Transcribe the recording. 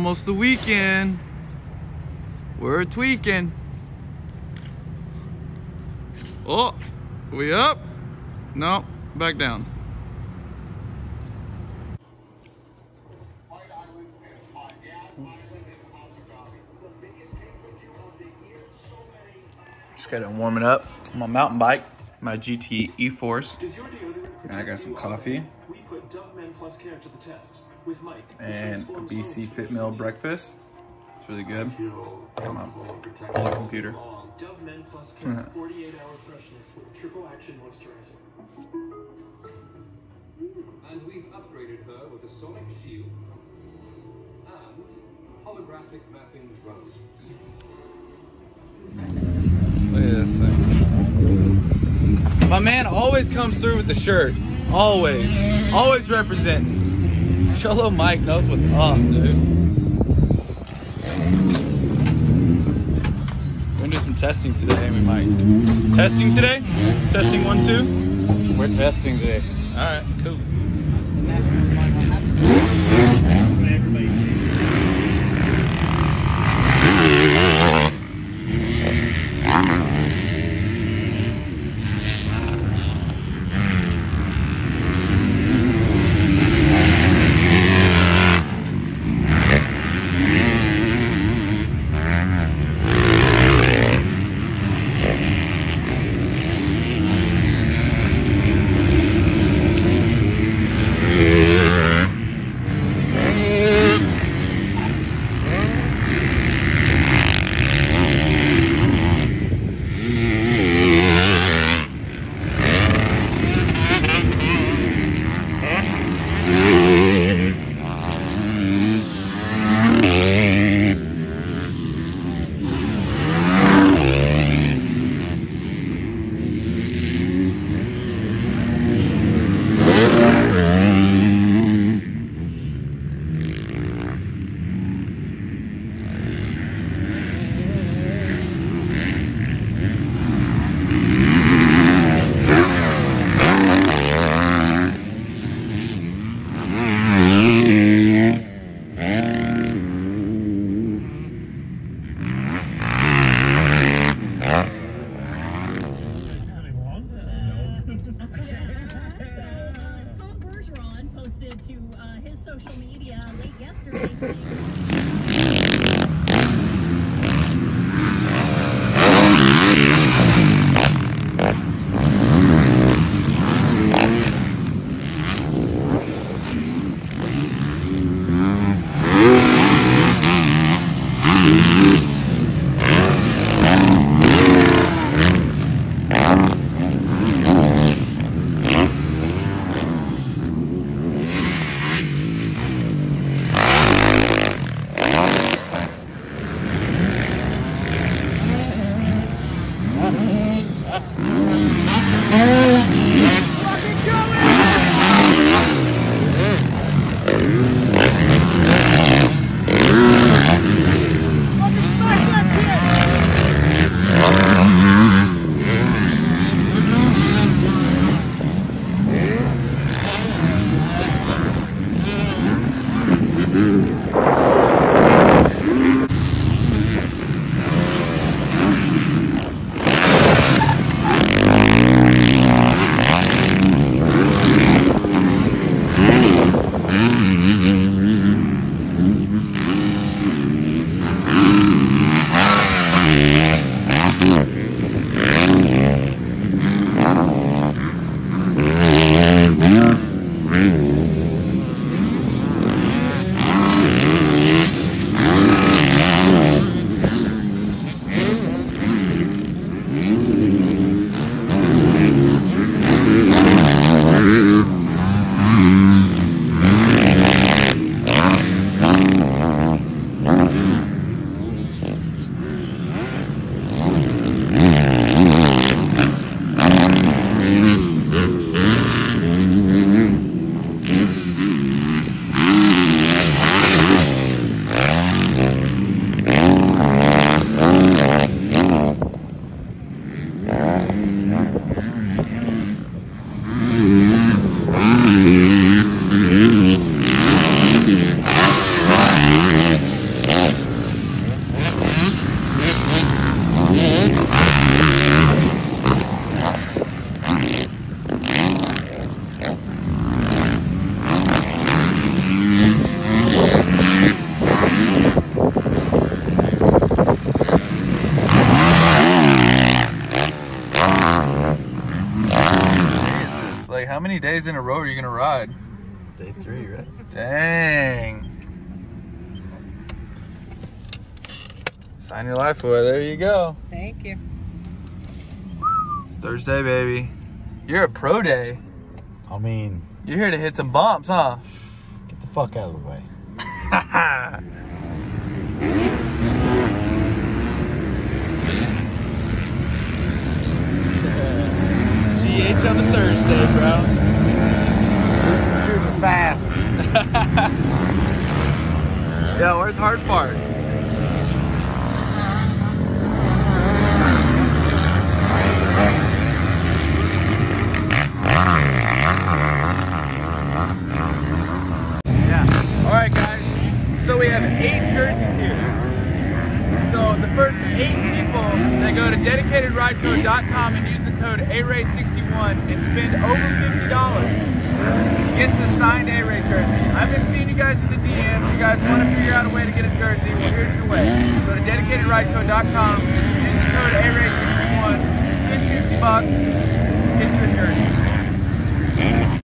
almost the weekend. We're tweaking. Oh, we up? No, back down. Just got it warming up. My mountain bike, my GT E-Force. And I got some coffee. We put Dove Men Plus Care to the test with Mike. and a BC homes Fit from Meal breakfast. It's really good. Come on, pull the computer. Dove Men Plus Care 48 hour freshness with triple action moisturizer. And we've upgraded her with a sonic shield and holographic mapping drone. Look at this thing. My man always comes through with the shirt. Always. Always representing. Cholo Mike knows what's up, dude. We're gonna do some testing today. We might. Testing today? Testing one, two? We're testing today. Alright, cool. Social media late yesterday Mm-hmm. How many days in a row are you gonna ride? Day three, right? Dang. Sign your life away. There you go. Thank you. Thursday, baby. You're a pro day. I mean, You're here to hit some bumps, huh? get the fuck out of the way. GH on a Thursday, bro. Yours are fast. Yeah, where's Hard Park? Yeah. All right, guys. So we have eight jerseys here. So the first eight people that go to dedicatedridecode.com and use the code ARAY61 and spend over $50 gets a signed A-Ray jersey. I've been seeing you guys in the DMs. You guys want to figure out a way to get a jersey, well, here's your way. Go to dedicatedridecode.com, use the code ARA61, spend 50 bucks, get your jersey.